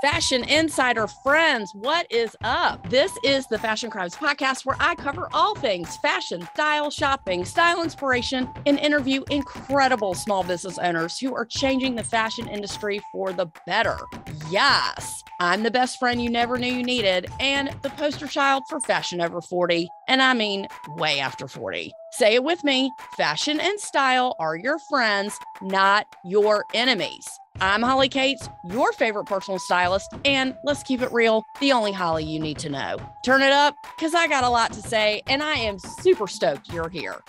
Fashion Insider friends, what is up? This is the Fashion Crimes podcast where I cover all things fashion, style, shopping, style inspiration, and interview incredible small business owners who are changing the fashion industry for the better. Yes, I'm the best friend you never knew you needed and the poster child for fashion over 40. And I mean, way after 40. Say it with me fashion and style are your friends, not your enemies. I'm Holly Katz, your favorite personal stylist, and let's keep it real, the only Holly you need to know. Turn it up, because I got a lot to say, and I am super stoked you're here.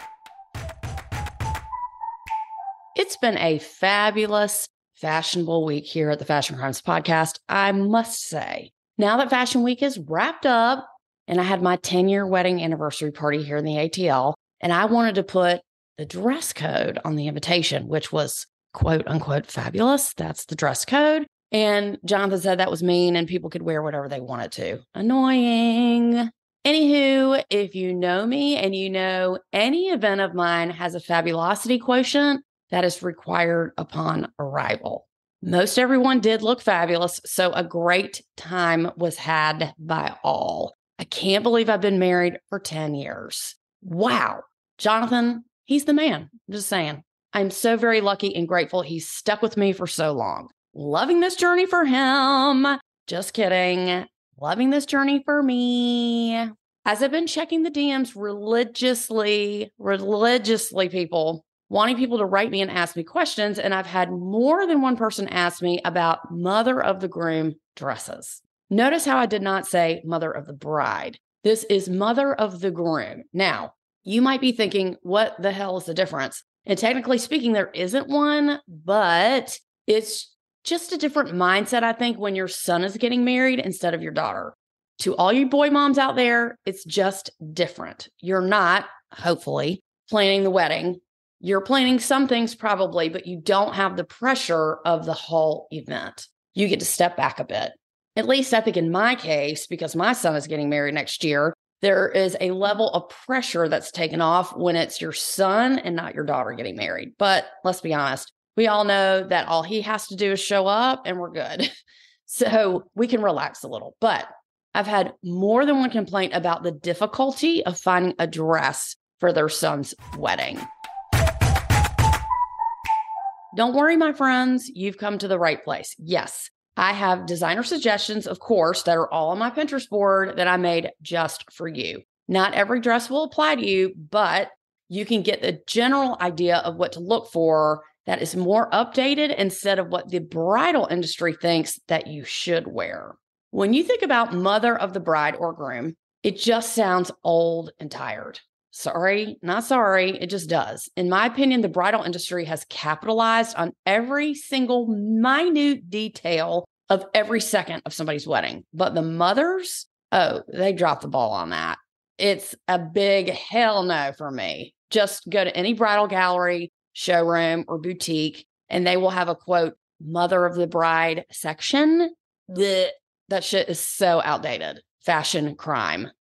It's been a fabulous, fashionable week here at the Fashion Crimes Podcast, I must say. Now that Fashion Week is wrapped up, and I had my 10 year wedding anniversary party here in the ATL, and I wanted to put the dress code on the invitation, which was quote unquote fabulous. That's the dress code. And Jonathan said that was mean and people could wear whatever they wanted to. Annoying. Anywho, if you know me and you know any event of mine has a fabulosity quotient that is required upon arrival. Most everyone did look fabulous, so a great time was had by all. I can't believe I've been married for 10 years. Wow. Jonathan, he's the man. I'm just saying. I'm so very lucky and grateful he's stuck with me for so long. Loving this journey for him. Just kidding. Loving this journey for me. As I've been checking the DMs religiously, religiously, people, wanting people to write me and ask me questions. And I've had more than one person ask me about mother of the groom dresses. Notice how I did not say mother of the bride. This is mother of the groom. Now, you might be thinking, what the hell is the difference? And technically speaking, there isn't one, but it's just a different mindset, I think, when your son is getting married instead of your daughter. To all you boy moms out there, it's just different. You're not, hopefully, planning the wedding. You're planning some things probably, but you don't have the pressure of the whole event. You get to step back a bit. At least I think in my case, because my son is getting married next year, there is a level of pressure that's taken off when it's your son and not your daughter getting married. But let's be honest, we all know that all he has to do is show up and we're good. So we can relax a little. But I've had more than one complaint about the difficulty of finding a dress for their son's wedding. Don't worry, my friends, you've come to the right place. Yes, I have designer suggestions, of course, that are all on my Pinterest board that I made just for you. Not every dress will apply to you, but you can get the general idea of what to look for that is more updated instead of what the bridal industry thinks that you should wear. When you think about mother of the bride or groom, it just sounds old and tired. Sorry, not sorry. It just does. In my opinion, the bridal industry has capitalized on every single minute detail of every second of somebody's wedding. But the mothers, oh, they dropped the ball on that. It's a big hell no for me. Just go to any bridal gallery, showroom, or boutique, and they will have a quote, mother of the bride section. Blech. That shit is so outdated. Fashion crime.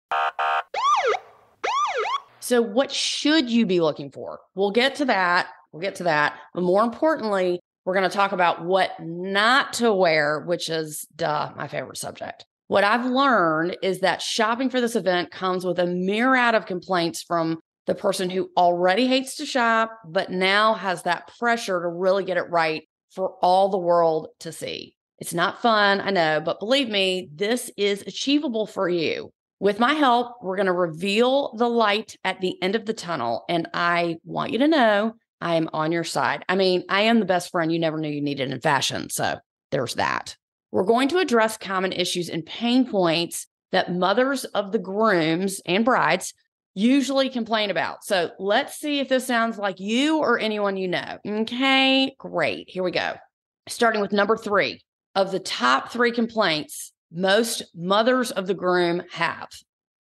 So, what should you be looking for? We'll get to that. We'll get to that. But more importantly, we're going to talk about what not to wear, which is, duh, my favorite subject. What I've learned is that shopping for this event comes with a myriad of complaints from the person who already hates to shop, but now has that pressure to really get it right for all the world to see. It's not fun, I know, but believe me, this is achievable for you. With my help, we're going to reveal the light at the end of the tunnel. And I want you to know I am on your side. I mean, I am the best friend you never knew you needed in fashion. So there's that. We're going to address common issues and pain points that mothers of the grooms and brides usually complain about. So let's see if this sounds like you or anyone you know. Okay, great. Here we go. Starting with number three of the top three complaints most mothers of the groom have.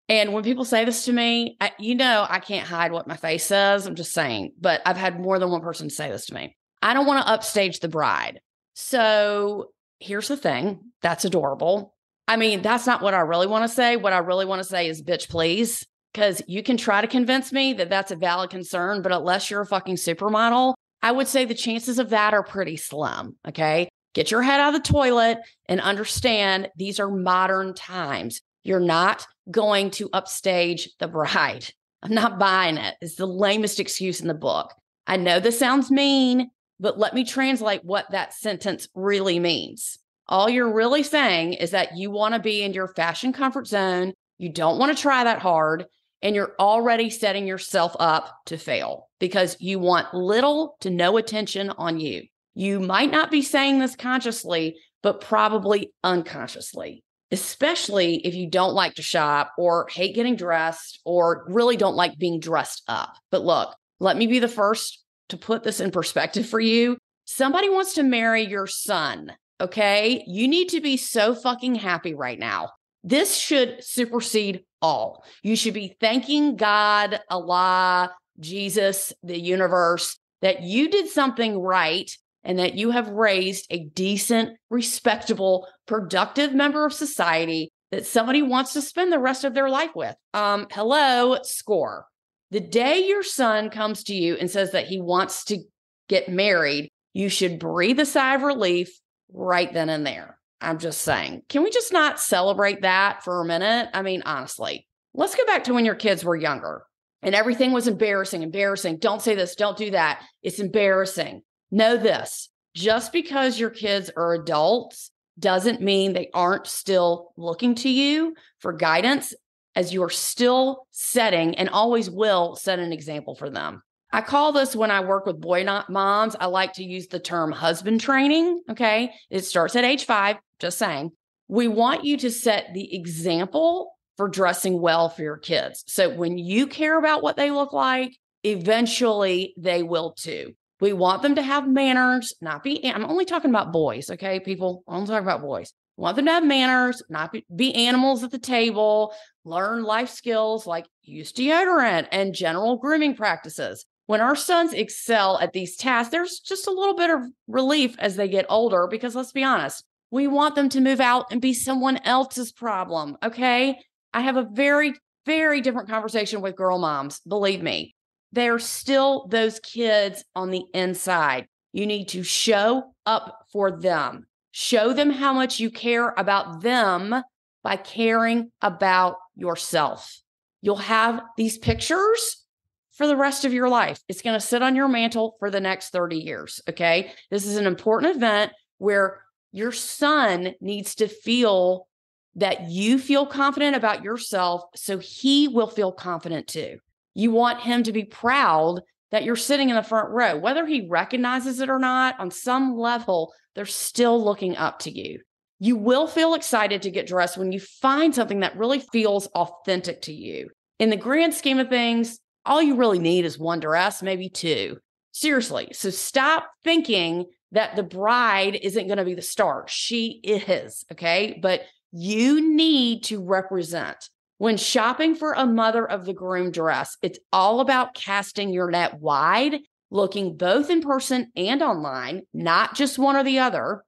And when people say this to me, I, you know, I can't hide what my face says. I'm just saying, but I've had more than one person say this to me. I don't want to upstage the bride. So here's the thing that's adorable. I mean, that's not what I really want to say. What I really want to say is, bitch, please. Because you can try to convince me that that's a valid concern, but unless you're a fucking supermodel, I would say the chances of that are pretty slim. Okay. Get your head out of the toilet and understand these are modern times. You're not going to upstage the bride. I'm not buying it. It's the lamest excuse in the book. I know this sounds mean, but let me translate what that sentence really means. All you're really saying is that you want to be in your fashion comfort zone. You don't want to try that hard. And you're already setting yourself up to fail because you want little to no attention on you. You might not be saying this consciously, but probably unconsciously, especially if you don't like to shop or hate getting dressed or really don't like being dressed up. But look, let me be the first to put this in perspective for you. Somebody wants to marry your son. Okay. You need to be so fucking happy right now. This should supersede all. You should be thanking God, Allah, Jesus, the universe, that you did something right and that you have raised a decent, respectable, productive member of society that somebody wants to spend the rest of their life with. Um, hello, score. The day your son comes to you and says that he wants to get married, you should breathe a sigh of relief right then and there. I'm just saying, can we just not celebrate that for a minute? I mean, honestly, let's go back to when your kids were younger and everything was embarrassing, embarrassing. Don't say this, don't do that. It's embarrassing. Know this just because your kids are adults doesn't mean they aren't still looking to you for guidance as you're still setting and always will set an example for them. I call this when I work with boy not moms, I like to use the term husband training. Okay. It starts at age five, just saying. We want you to set the example for dressing well for your kids. So when you care about what they look like, eventually they will too. We want them to have manners, not be, I'm only talking about boys, okay, people? I'm only talking about boys. We want them to have manners, not be, be animals at the table, learn life skills like use deodorant and general grooming practices. When our sons excel at these tasks, there's just a little bit of relief as they get older because let's be honest, we want them to move out and be someone else's problem, okay? I have a very, very different conversation with girl moms, believe me they're still those kids on the inside. You need to show up for them. Show them how much you care about them by caring about yourself. You'll have these pictures for the rest of your life. It's going to sit on your mantle for the next 30 years. Okay. This is an important event where your son needs to feel that you feel confident about yourself so he will feel confident too. You want him to be proud that you're sitting in the front row, whether he recognizes it or not, on some level, they're still looking up to you. You will feel excited to get dressed when you find something that really feels authentic to you. In the grand scheme of things, all you really need is one dress, maybe two. Seriously. So stop thinking that the bride isn't going to be the star. She is. Okay. But you need to represent. When shopping for a mother of the groom dress, it's all about casting your net wide, looking both in person and online, not just one or the other.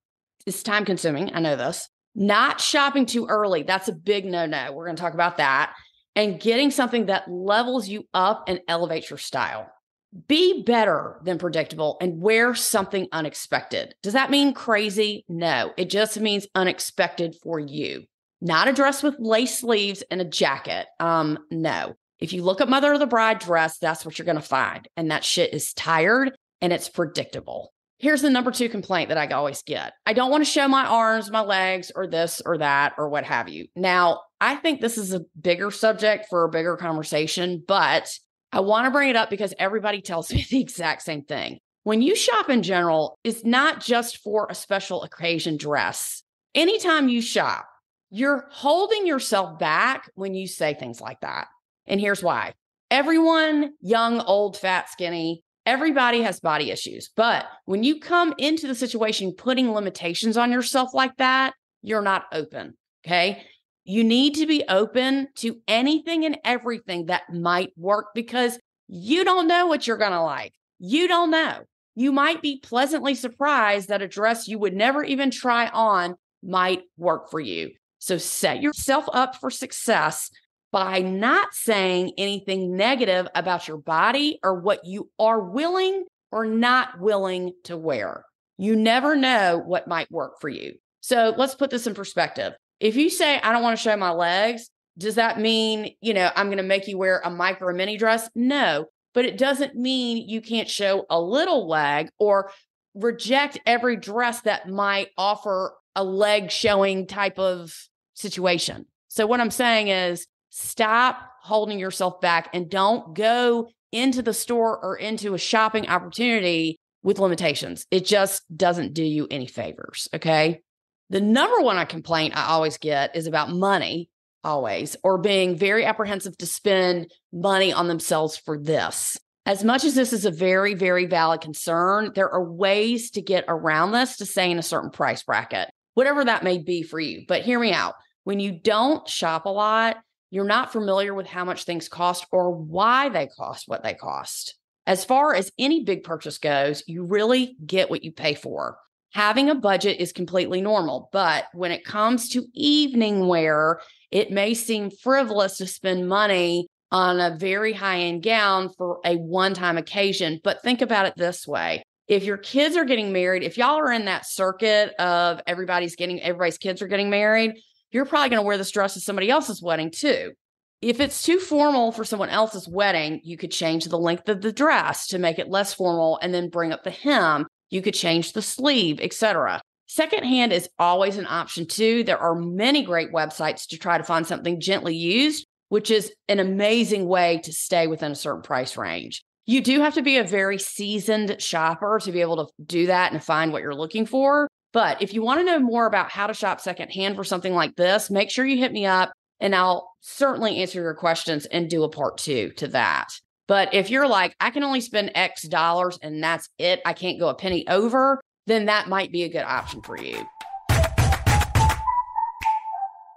It's time consuming. I know this. Not shopping too early. That's a big no no. We're going to talk about that. And getting something that levels you up and elevates your style. Be better than predictable and wear something unexpected. Does that mean crazy? No, it just means unexpected for you not a dress with lace sleeves and a jacket. Um, no. If you look at Mother of the Bride dress, that's what you're going to find. And that shit is tired and it's predictable. Here's the number two complaint that I always get I don't want to show my arms, my legs, or this or that, or what have you. Now, I think this is a bigger subject for a bigger conversation, but I want to bring it up because everybody tells me the exact same thing. When you shop in general, it's not just for a special occasion dress. Anytime you shop, you're holding yourself back when you say things like that. And here's why everyone, young, old, fat, skinny, everybody has body issues. But when you come into the situation putting limitations on yourself like that, you're not open. Okay. You need to be open to anything and everything that might work because you don't know what you're going to like. You don't know. You might be pleasantly surprised that a dress you would never even try on might work for you. So set yourself up for success by not saying anything negative about your body or what you are willing or not willing to wear. You never know what might work for you. So let's put this in perspective. If you say, I don't want to show my legs, does that mean, you know, I'm going to make you wear a micro mini dress? No, but it doesn't mean you can't show a little leg or reject every dress that might offer a leg showing type of situation. So, what I'm saying is stop holding yourself back and don't go into the store or into a shopping opportunity with limitations. It just doesn't do you any favors. Okay. The number one I complaint I always get is about money, always, or being very apprehensive to spend money on themselves for this. As much as this is a very, very valid concern, there are ways to get around this to stay in a certain price bracket, whatever that may be for you. But hear me out. When you don't shop a lot, you're not familiar with how much things cost or why they cost what they cost. As far as any big purchase goes, you really get what you pay for. Having a budget is completely normal, but when it comes to evening wear, it may seem frivolous to spend money on a very high end gown for a one time occasion. But think about it this way if your kids are getting married, if y'all are in that circuit of everybody's getting, everybody's kids are getting married, you're probably going to wear this dress to somebody else's wedding too. If it's too formal for someone else's wedding, you could change the length of the dress to make it less formal and then bring up the hem. You could change the sleeve, etc. Secondhand is always an option too. There are many great websites to try to find something gently used, which is an amazing way to stay within a certain price range. You do have to be a very seasoned shopper to be able to do that and find what you're looking for. But if you want to know more about how to shop secondhand for something like this, make sure you hit me up and I'll certainly answer your questions and do a part two to that. But if you're like, I can only spend X dollars and that's it, I can't go a penny over, then that might be a good option for you.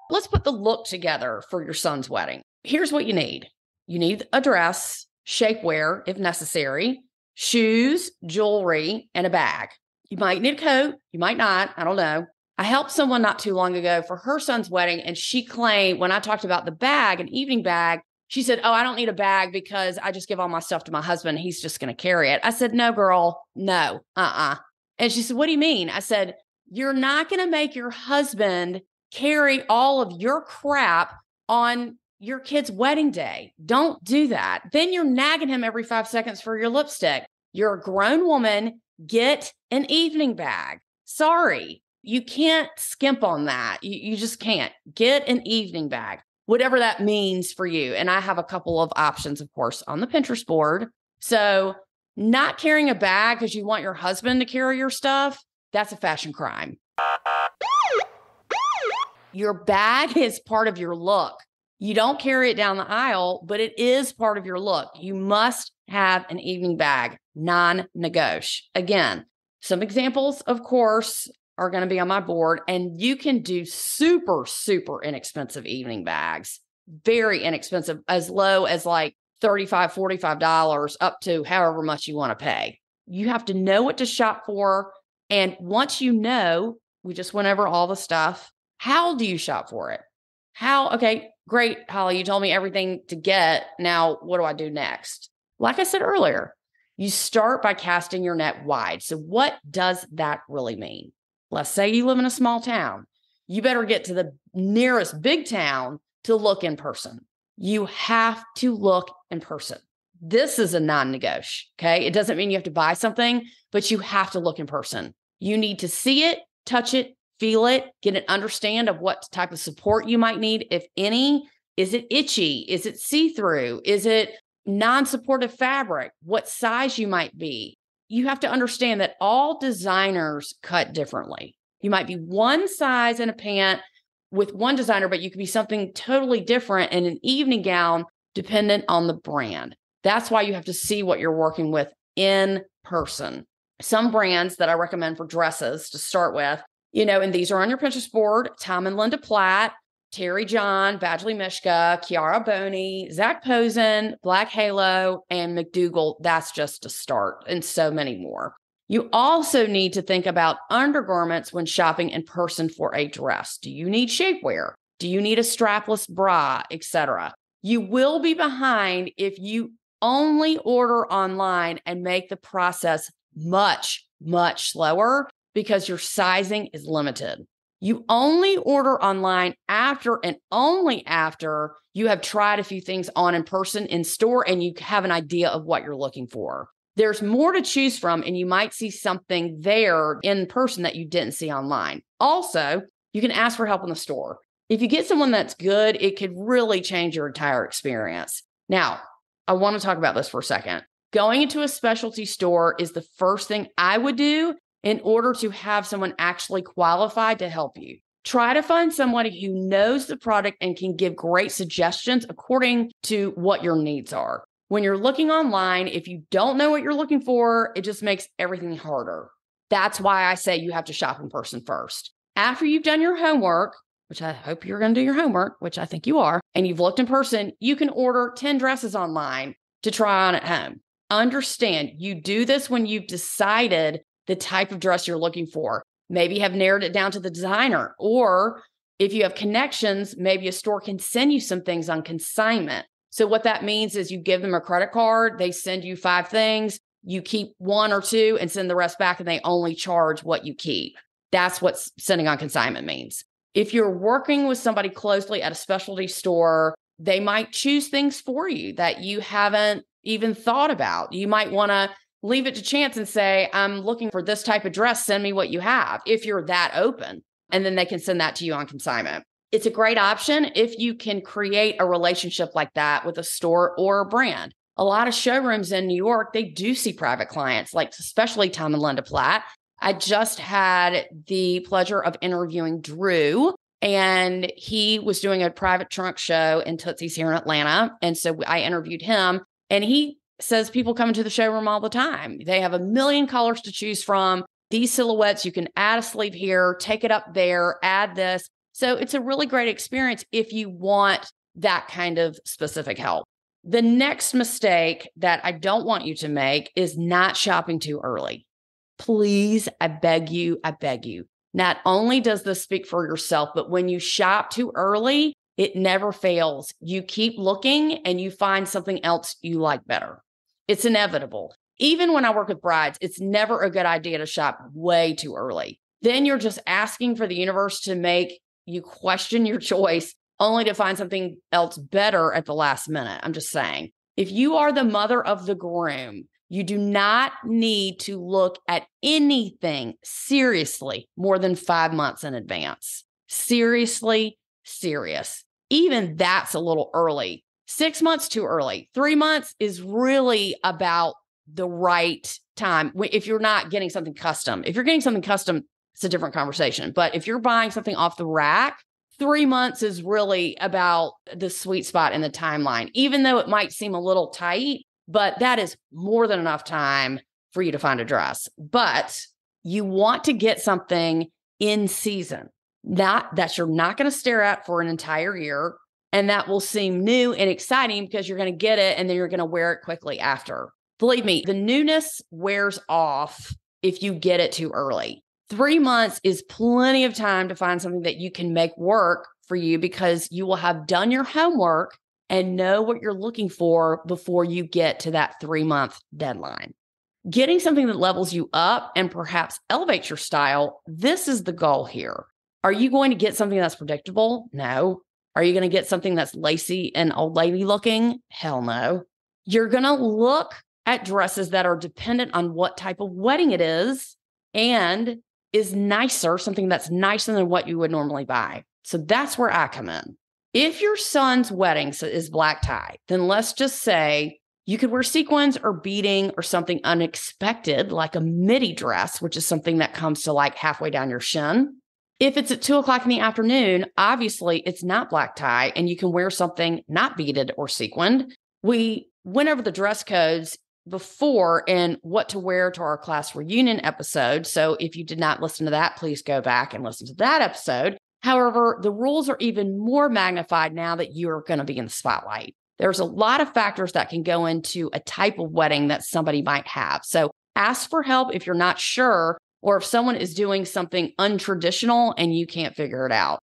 Let's put the look together for your son's wedding. Here's what you need you need a dress, shapewear if necessary, shoes, jewelry, and a bag. You might need a coat, you might not. I don't know. I helped someone not too long ago for her son's wedding, and she claimed when I talked about the bag, an evening bag, she said, Oh, I don't need a bag because I just give all my stuff to my husband. He's just going to carry it. I said, No, girl, no, uh uh-uh. uh. And she said, What do you mean? I said, You're not going to make your husband carry all of your crap on your kid's wedding day. Don't do that. Then you're nagging him every five seconds for your lipstick. You're a grown woman get an evening bag. Sorry, you can't skimp on that. You, you just can't. Get an evening bag, whatever that means for you. And I have a couple of options, of course, on the Pinterest board. So, not carrying a bag because you want your husband to carry your stuff, that's a fashion crime. Your bag is part of your look. You don't carry it down the aisle, but it is part of your look. You must have an evening bag, non negotiable. Again, some examples, of course, are going to be on my board, and you can do super, super inexpensive evening bags, very inexpensive, as low as like $35, $45 up to however much you want to pay. You have to know what to shop for. And once you know, we just went over all the stuff. How do you shop for it? How, okay, great, Holly, you told me everything to get. Now, what do I do next? Like I said earlier, you start by casting your net wide. So, what does that really mean? Let's say you live in a small town. You better get to the nearest big town to look in person. You have to look in person. This is a non negotiable. Okay. It doesn't mean you have to buy something, but you have to look in person. You need to see it, touch it, feel it, get an understand of what type of support you might need, if any. Is it itchy? Is it see through? Is it non supportive fabric? What size you might be? You have to understand that all designers cut differently. You might be one size in a pant with one designer, but you could be something totally different in an evening gown, dependent on the brand. That's why you have to see what you're working with in person. Some brands that I recommend for dresses to start with you know, and these are on your Pinterest board Tom and Linda Platt, Teri Jon, Badgley Mischka, Chiara Boni, Zac Posen, Black Halo, and McDougal. That's just a start, and so many more. You also need to think about undergarments when shopping in person for a dress. Do you need shapewear? Do you need a strapless bra, etc.? You will be behind if you only order online and make the process much, much slower because your sizing is limited. You only order online after and only after you have tried a few things on in person in store and you have an idea of what you're looking for. There's more to choose from, and you might see something there in person that you didn't see online. Also, you can ask for help in the store. If you get someone that's good, it could really change your entire experience. Now, I want to talk about this for a second. Going into a specialty store is the first thing I would do in order to have someone actually qualified to help you. Try to find somebody who knows the product and can give great suggestions according to what your needs are. When you're looking online, if you don't know what you're looking for, it just makes everything harder. That's why I say you have to shop in person first. After you've done your homework, which I hope you're going to do your homework, which I think you are, and you've looked in person, you can order 10 dresses online to try on at home. Understand you do this when you've decided the type of dress you're looking for. Maybe have narrowed it down to the designer, or if you have connections, maybe a store can send you some things on consignment. So, what that means is you give them a credit card, they send you five things, you keep one or two and send the rest back, and they only charge what you keep. That's what sending on consignment means. If you're working with somebody closely at a specialty store, they might choose things for you that you haven't even thought about. You might want to leave it to chance and say, I'm looking for this type of dress. Send me what you have if you're that open. And then they can send that to you on consignment. It's a great option if you can create a relationship like that with a store or a brand. A lot of showrooms in New York, they do see private clients, like especially Tom and Linda Platt. I just had the pleasure of interviewing Drew, and he was doing a private trunk show in Tootsie's here in Atlanta. And so I interviewed him, and he says people come into the showroom all the time. They have a million colors to choose from. These silhouettes, you can add a sleeve here, take it up there, add this. So it's a really great experience if you want that kind of specific help. The next mistake that I don't want you to make is not shopping too early. Please, I beg you, I beg you. Not only does this speak for yourself, but when you shop too early, it never fails. You keep looking and you find something else you like better. It's inevitable. Even when I work with brides, it's never a good idea to shop way too early. Then you're just asking for the universe to make you question your choice only to find something else better at the last minute. I'm just saying. If you are the mother of the groom, you do not need to look at anything seriously more than five months in advance. Seriously, serious. Even that's a little early Six months too early. Three months is really about the right time. If you're not getting something custom, if you're getting something custom, it's a different conversation. But if you're buying something off the rack, three months is really about the sweet spot in the timeline, even though it might seem a little tight, but that is more than enough time for you to find a dress. But you want to get something in season, not that you're not going to stare at for an entire year and that will seem new and exciting because you're going to get it and then you're going to wear it quickly after. Believe me, the newness wears off if you get it too early. Three months is plenty of time to find something that you can make work for you because you will have done your homework and know what you're looking for before you get to that three month deadline. Getting something that levels you up and perhaps elevates your style, this is the goal here. Are you going to get something that's predictable? No. Are you going to get something that's lacy and old lady looking? Hell no. You're going to look at dresses that are dependent on what type of wedding it is and is nicer, something that's nicer than what you would normally buy. So that's where I come in. If your son's wedding is black tie, then let's just say you could wear sequins or beading or something unexpected, like a midi dress, which is something that comes to like halfway down your shin. If it's at two o'clock in the afternoon, obviously it's not black tie and you can wear something not beaded or sequined. We went over the dress codes before and what to wear to our class reunion episode. So if you did not listen to that, please go back and listen to that episode. However, the rules are even more magnified now that you're going to be in the spotlight. There's a lot of factors that can go into a type of wedding that somebody might have. So ask for help if you're not sure or if someone is doing something untraditional and you can't figure it out.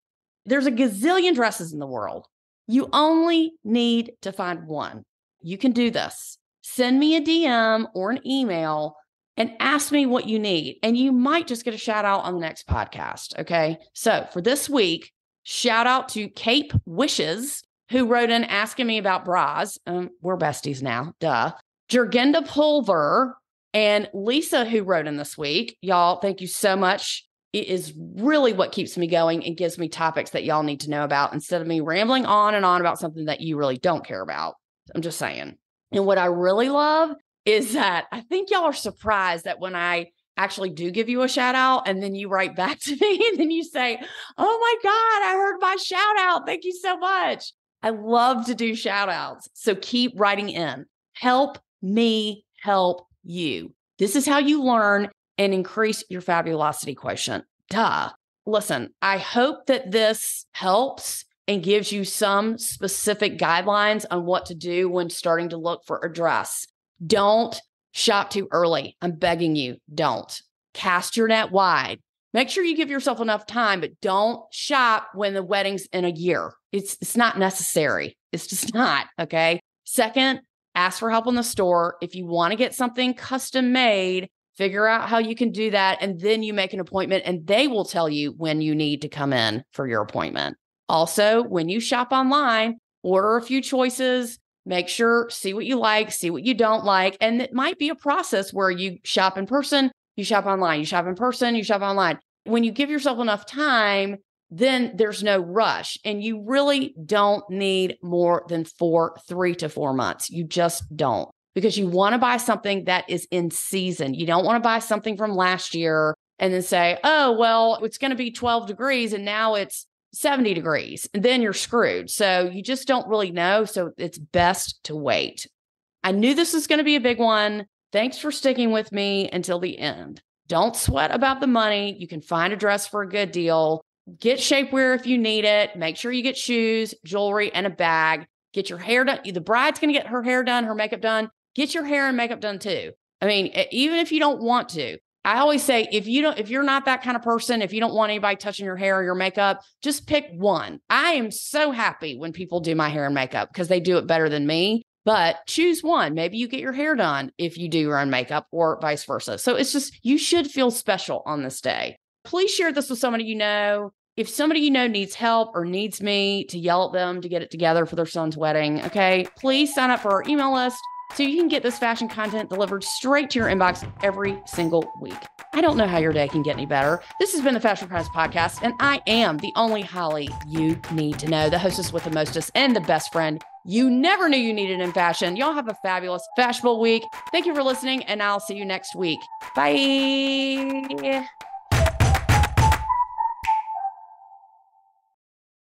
There's a gazillion dresses in the world. You only need to find one. You can do this. Send me a DM or an email and ask me what you need. And you might just get a shout out on the next podcast. Okay. So for this week, shout out to Cape Wishes, who wrote in asking me about bras. Um, we're besties now, duh. Jergenda Pulver and Lisa, who wrote in this week. Y'all, thank you so much. It is really what keeps me going and gives me topics that y'all need to know about instead of me rambling on and on about something that you really don't care about. I'm just saying. And what I really love is that I think y'all are surprised that when I actually do give you a shout out and then you write back to me and then you say, Oh my God, I heard my shout out. Thank you so much. I love to do shout outs. So keep writing in. Help me help you. This is how you learn and increase your fabulosity quotient. Duh. Listen, I hope that this helps and gives you some specific guidelines on what to do when starting to look for a dress. Don't shop too early. I'm begging you, don't. Cast your net wide. Make sure you give yourself enough time, but don't shop when the wedding's in a year. It's it's not necessary. It's just not, okay? Second, ask for help in the store. If you want to get something custom made, figure out how you can do that and then you make an appointment and they will tell you when you need to come in for your appointment. Also, when you shop online, order a few choices, make sure, see what you like, see what you don't like. And it might be a process where you shop in person, you shop online, you shop in person, you shop online. When you give yourself enough time, then there's no rush. And you really don't need more than four, three to four months. You just don't because you want to buy something that is in season. You don't want to buy something from last year and then say, oh, well, it's going to be 12 degrees and now it's 70 degrees. And then you're screwed. So you just don't really know. So it's best to wait. I knew this was going to be a big one. Thanks for sticking with me until the end. Don't sweat about the money. You can find a dress for a good deal. Get shapewear if you need it. Make sure you get shoes, jewelry, and a bag. Get your hair done. The bride's going to get her hair done, her makeup done. Get your hair and makeup done too. I mean, even if you don't want to, I always say if you don't, if you're not that kind of person, if you don't want anybody touching your hair or your makeup, just pick one. I am so happy when people do my hair and makeup because they do it better than me. But choose one. Maybe you get your hair done if you do your own makeup or vice versa. So it's just, you should feel special on this day. Please share this with somebody you know. If somebody you know needs help or needs me to yell at them to get it together for their son's wedding, okay, please sign up for our email list so you can get this fashion content delivered straight to your inbox every single week. I don't know how your day can get any better. This has been the Fashion Crimes Podcast, and I am the only Holly you need to know, the hostess with the mostest and the best friend you never knew you needed in fashion. Y'all have a fabulous, fashionable week. Thank you for listening, and I'll see you next week. Bye.